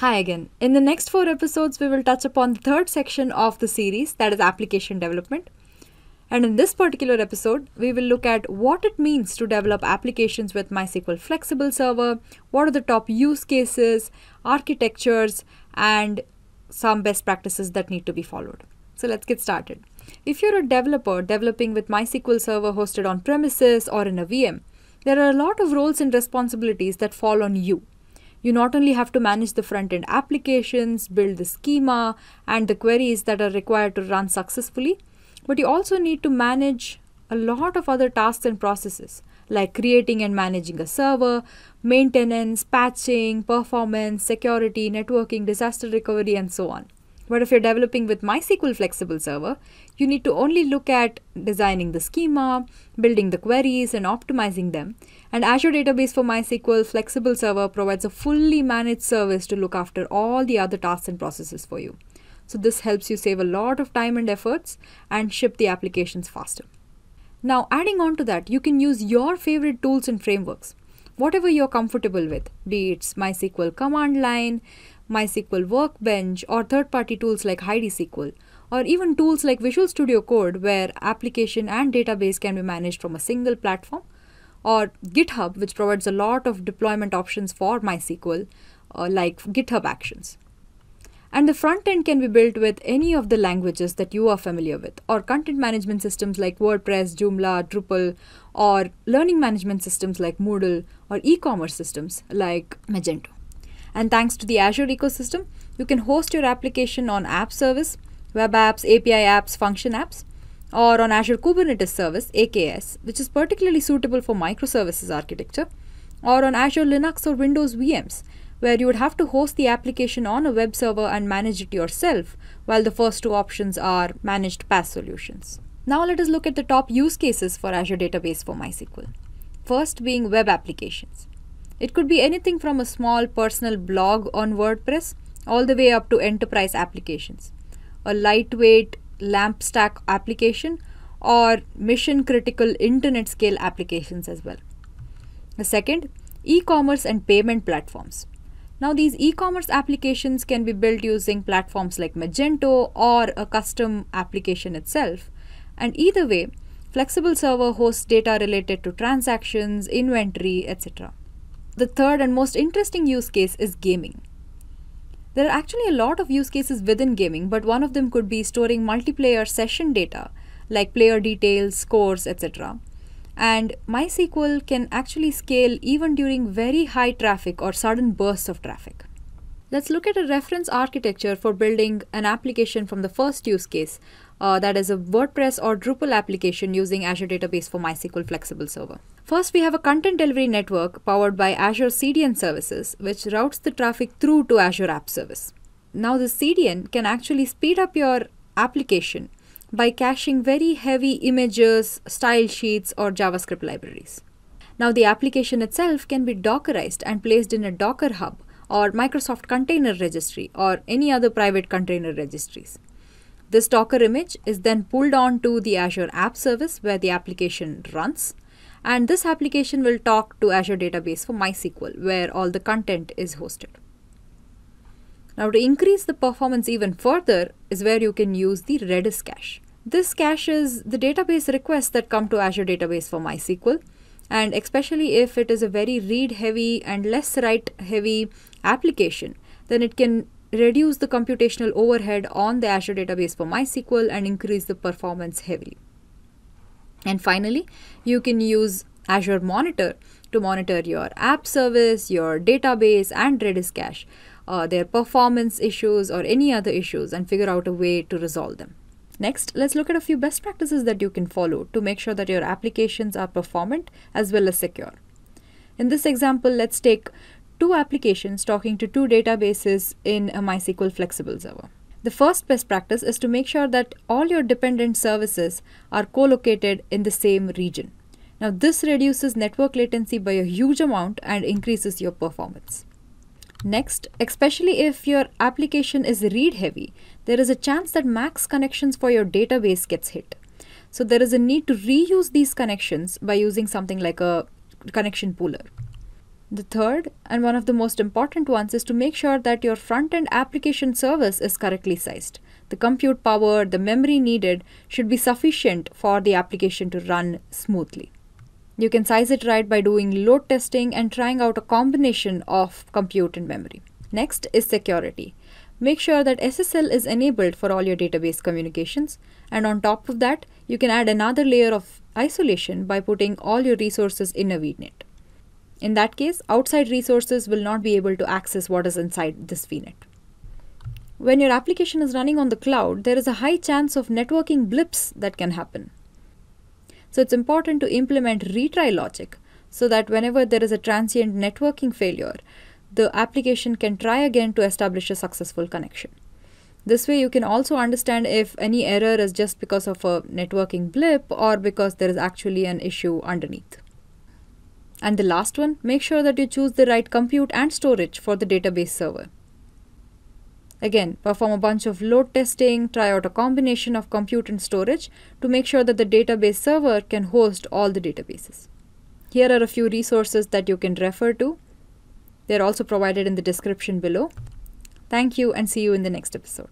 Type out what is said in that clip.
Hi again. In the next four episodes, we will touch upon the third section of the series that is application development. And in this particular episode, we will look at what it means to develop applications with MySQL Flexible Server, what are the top use cases, architectures, and some best practices that need to be followed. So let's get started. If you're a developer developing with MySQL Server hosted on premises or in a VM, there are a lot of roles and responsibilities that fall on you. You not only have to manage the front end applications, build the schema, and the queries that are required to run successfully, but you also need to manage a lot of other tasks and processes like creating and managing a server, maintenance, patching, performance, security, networking, disaster recovery, and so on. But if you're developing with MySQL Flexible Server, you need to only look at designing the schema, building the queries, and optimizing them. And Azure Database for MySQL Flexible Server provides a fully managed service to look after all the other tasks and processes for you. So this helps you save a lot of time and efforts and ship the applications faster. Now, adding on to that, you can use your favorite tools and frameworks, whatever you're comfortable with, be it MySQL command line, MySQL Workbench, or third party tools like HeidiSQL, or even tools like Visual Studio Code, where application and database can be managed from a single platform, or GitHub, which provides a lot of deployment options for MySQL, uh, like GitHub Actions. And the front end can be built with any of the languages that you are familiar with, or content management systems like WordPress, Joomla, Drupal, or learning management systems like Moodle, or e commerce systems like Magento. And thanks to the Azure ecosystem, you can host your application on App Service, Web Apps, API Apps, Function Apps, or on Azure Kubernetes Service, AKS, which is particularly suitable for microservices architecture, or on Azure Linux or Windows VMs, where you would have to host the application on a web server and manage it yourself, while the first two options are managed PaaS solutions. Now let us look at the top use cases for Azure Database for MySQL. First being web applications. It could be anything from a small personal blog on WordPress all the way up to enterprise applications, a lightweight LAMP stack application, or mission critical internet scale applications as well. The second, e commerce and payment platforms. Now, these e commerce applications can be built using platforms like Magento or a custom application itself. And either way, Flexible Server hosts data related to transactions, inventory, etc. The third and most interesting use case is gaming. There are actually a lot of use cases within gaming, but one of them could be storing multiplayer session data like player details, scores, etc. And MySQL can actually scale even during very high traffic or sudden bursts of traffic. Let's look at a reference architecture for building an application from the first use case, uh, that is a WordPress or Drupal application using Azure Database for MySQL Flexible Server. First, we have a content delivery network powered by Azure CDN services, which routes the traffic through to Azure App Service. Now, the CDN can actually speed up your application by caching very heavy images, style sheets, or JavaScript libraries. Now, the application itself can be Dockerized and placed in a Docker Hub or Microsoft Container Registry or any other private container registries. This Docker image is then pulled onto the Azure App Service where the application runs and this application will talk to Azure Database for MySQL where all the content is hosted. Now to increase the performance even further is where you can use the Redis cache. This caches the database requests that come to Azure Database for MySQL and especially if it is a very read heavy and less write heavy application then it can reduce the computational overhead on the Azure database for MySQL and increase the performance heavily. And finally, you can use Azure Monitor to monitor your app service, your database, and Redis cache, uh, their performance issues, or any other issues, and figure out a way to resolve them. Next, let's look at a few best practices that you can follow to make sure that your applications are performant as well as secure. In this example, let's take two applications talking to two databases in a MySQL Flexible Server. The first best practice is to make sure that all your dependent services are co-located in the same region. Now this reduces network latency by a huge amount and increases your performance. Next, especially if your application is read heavy, there is a chance that max connections for your database gets hit. So there is a need to reuse these connections by using something like a connection pooler. The third, and one of the most important ones, is to make sure that your front end application service is correctly sized. The compute power, the memory needed should be sufficient for the application to run smoothly. You can size it right by doing load testing and trying out a combination of compute and memory. Next is security. Make sure that SSL is enabled for all your database communications. And on top of that, you can add another layer of isolation by putting all your resources in a VNet. In that case, outside resources will not be able to access what is inside this VNet. When your application is running on the cloud, there is a high chance of networking blips that can happen. So it's important to implement retry logic so that whenever there is a transient networking failure, the application can try again to establish a successful connection. This way, you can also understand if any error is just because of a networking blip or because there is actually an issue underneath. And the last one, make sure that you choose the right compute and storage for the database server. Again, perform a bunch of load testing, try out a combination of compute and storage to make sure that the database server can host all the databases. Here are a few resources that you can refer to. They're also provided in the description below. Thank you and see you in the next episode.